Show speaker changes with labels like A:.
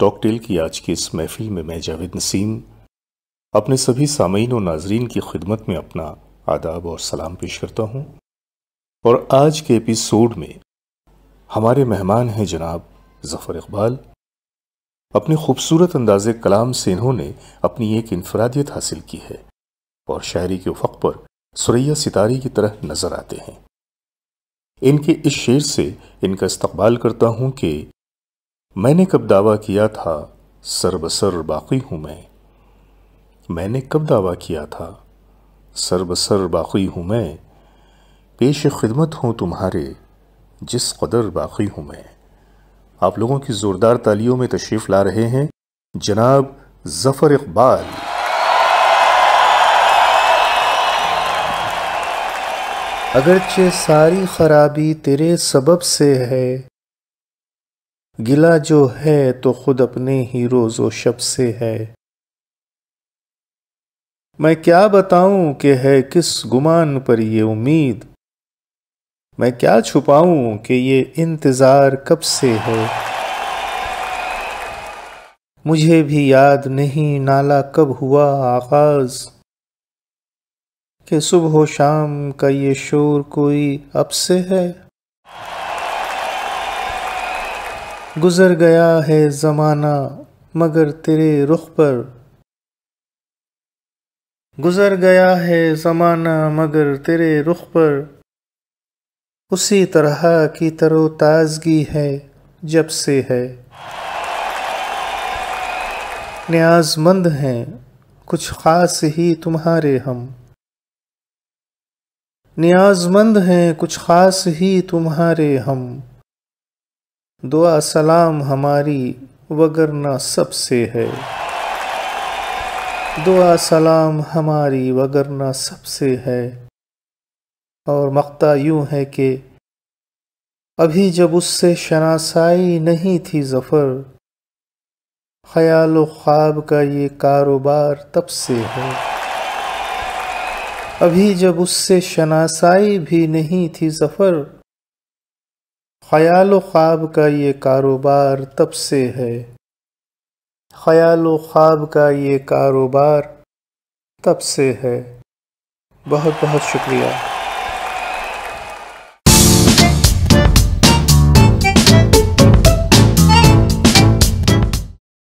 A: टॉकटेल की आज की इस महफिल में मैं जावेद नसीम, अपने सभी सामीन और नाजरीन की खिदमत में अपना आदाब और सलाम पेश करता हूँ। और आज के एपिसोड में हमारे मेहमान हैं जनाब जफ़र इकबाल। अपने खूबसूरत अंदाज कलाम से इन्होंने अपनी एक इनफरादियत हासिल की है और शायरी के उफक पर सुरैया सितारे की तरह नज़र आते हैं। इनके इस शेर से इनका इस्तकबाल करता हूँ कि मैंने कब दावा किया था सर बसर बाकी हूँ मैं? मैंने कब दावा किया था सर बसर बाकी हूँ मैं? पेश खिदमत हूँ तुम्हारे, जिस कदर बाकी हूँ मैं। आप लोगों की जोरदार तालियों में तशरीफ़ ला रहे हैं, जनाब ज़फ़र इकबाल।
B: अगरचे सारी खराबी तेरे सबब से है गिला जो है तो खुद अपने ही रोजो शब से है। मैं क्या बताऊँ कि है किस गुमान पर ये उम्मीद? मैं क्या छुपाऊं कि ये इंतज़ार कब से है? मुझे भी याद नहीं नाला कब हुआ आगाज़। कि सुबह शाम का ये शोर कोई अब से है? गुजर गया है जमाना, मगर तेरे रुख पर। गुजर गया है जमाना, मगर तेरे रुख पर। उसी तरह की तरो ताजगी है, जब से है। न्याजमंद हैं, कुछ खास ही तुम्हारे हम। न्याजमंद हैं, कुछ खास ही तुम्हारे हम। दुआ सलाम हमारी वगरना सबसे है। दुआ सलाम हमारी वगरना सबसे है। और मकता यूँ है कि अभी जब उससे शनासाई नहीं थी जफ़र, ख्याल ख्वाब का ये कारोबार तब से है। अभी जब उससे शनासाई भी नहीं थी जफ़र ख्याल ख्वाब का ये कारोबार तब से है। ख्याल ख्वाब का ये कारोबार तब से है। बहुत बहुत शुक्रिया।